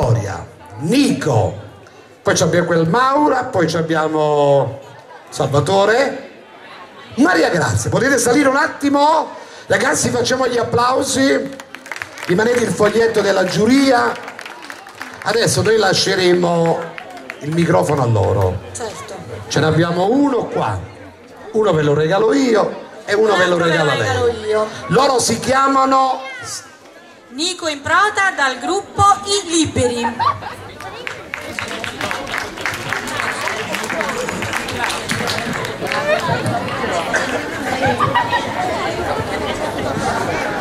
Vittoria, Nico, poi abbiamo quel Maura, poi abbiamo Salvatore, Maria Grazia. Potete salire un attimo? Ragazzi facciamo gli applausi, rimanete il foglietto della giuria. Adesso noi lasceremo il microfono a loro. Certo. Ce ne abbiamo uno qua, uno ve lo regalo io e uno ve lo regala lei. Loro si chiamano Nico Improta dal gruppo I Liberi. Yes,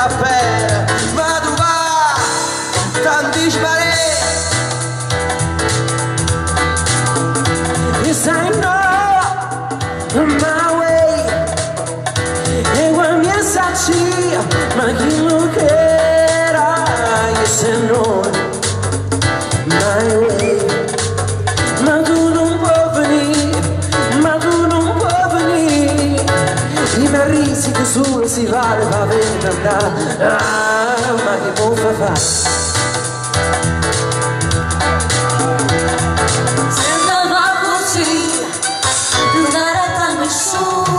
Stop solo si vale va bene andare. Ah, ma che può fare? Sembrava così, non era a nessuna. Poteva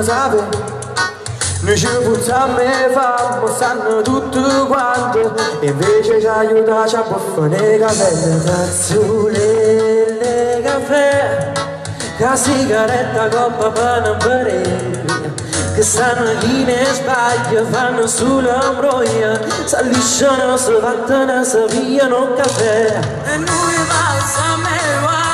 fanno sapere noi ci puzziamo e fammo, sanno tutti quanti E invece ci aiutaci a buffare caffè Azzurri le caffè Che sigaretta coppa per non bere Che sanno chi ne sbaglia fanno sulla broia S'allisciano, si fattano, si caffè. E noi balsa me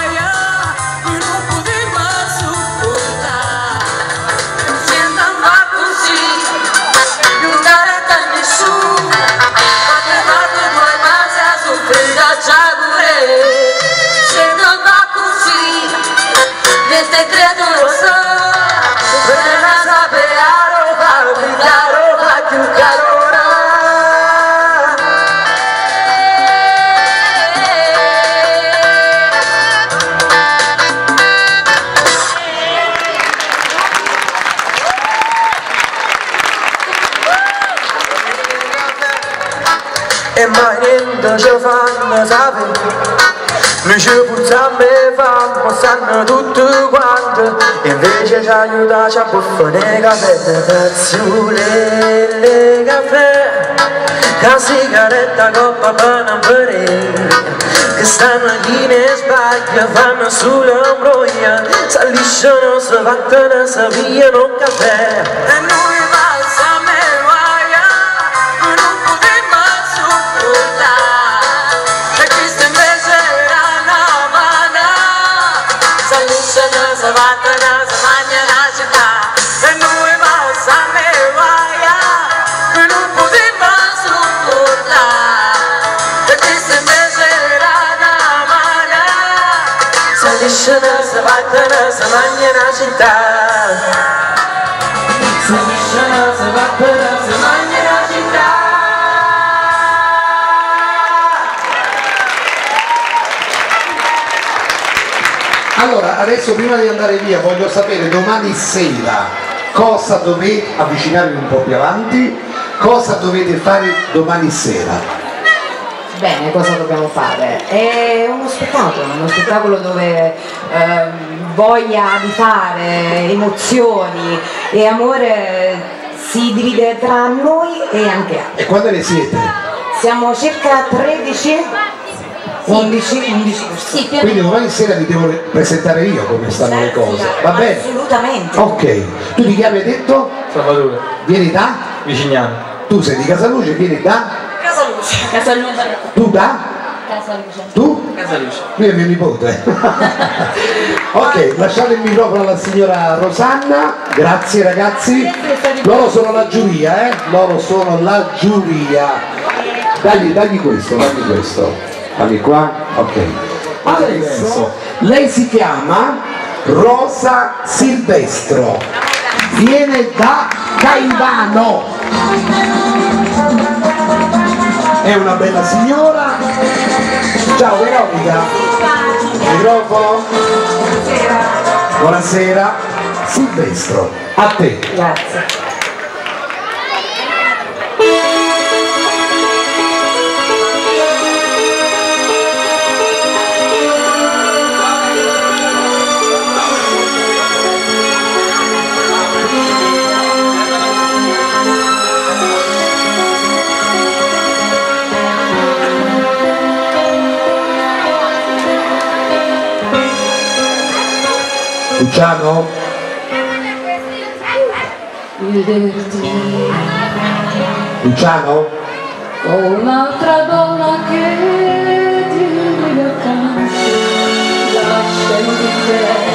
ci fanno sapere Noi ci puzziamo e fanno, sanno tutti quanti E invece ci aiutaci a buffare caffè. Tazzule le caffè Che sigaretta coppa per non bere Che stamattina sbaglia fanno solo ambroia Saliscono, si fattono, si pigliano caffè s'allisciano, si battono, si mangiano la città. E adesso prima di andare via voglio sapere domani sera cosa dovete avvicinarvi un po' più avanti, cosa dovete fare domani sera. Bene, cosa dobbiamo fare? È uno spettacolo, uno spettacolo dove ehm, voglia di fare, emozioni e amore si divide tra noi e anche altri. E quando ne siete? Siamo circa 13, 11, 11 persone. Sì, Quindi domani sera vi devo presentare io come stanno le cose, va bene? Assolutamente. Ok, tu di chi hai detto? Salvatore, Vieni da? Vicignano Tu sei di Casaluce, vieni da? Casaluce. Casaluce. Tu da? Casaluce. Tu? Casaluce Lui è mio nipote. ok, lasciate il microfono alla signora Rosanna, grazie ragazzi. Loro sono la giuria, eh? Loro sono la giuria. Dagli, dagli questo, dagli questo. Dammi qua, ok. Adesso lei si chiama Rosa Silvestro, viene da Caivano. È una bella signora. Ciao Veronica. Microfono. Buonasera. Silvestro, a te. Grazie. Luciano? Luciano? con un'altra donna che ti accanto, lascia indifferente.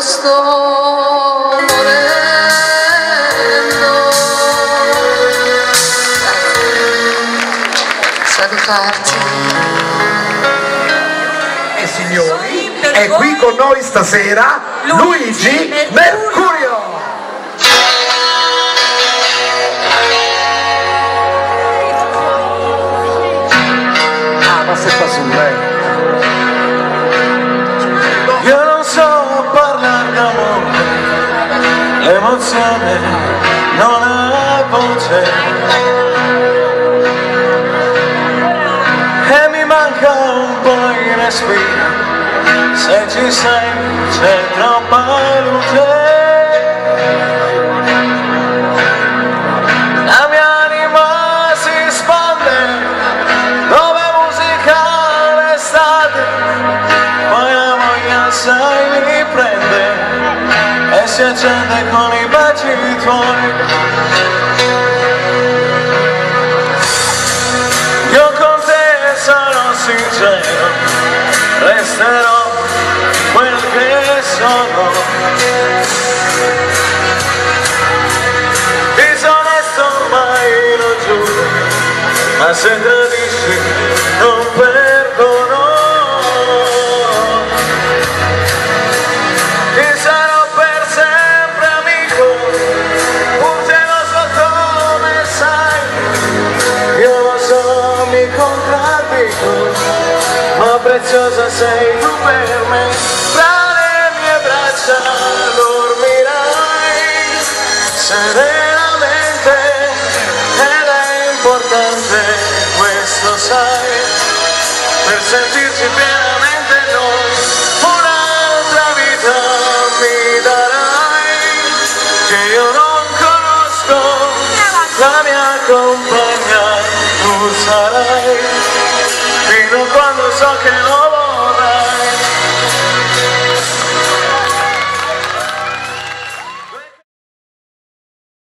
Sto morendo. Salutarti. E signori, è qui con noi stasera Luigi Mercurio. Ah, ma se fa su l'emozione non ha voce. E mi manca un po' il respiro. Se ci sei c'è troppa luce sincero resterò quel che sono. Disonesto mai lo giuro ma se tradisci non perdono preziosa sei tu per me. Tra le mie braccia dormirai serenamente ed è importante questo sai per sentirci pienamente noi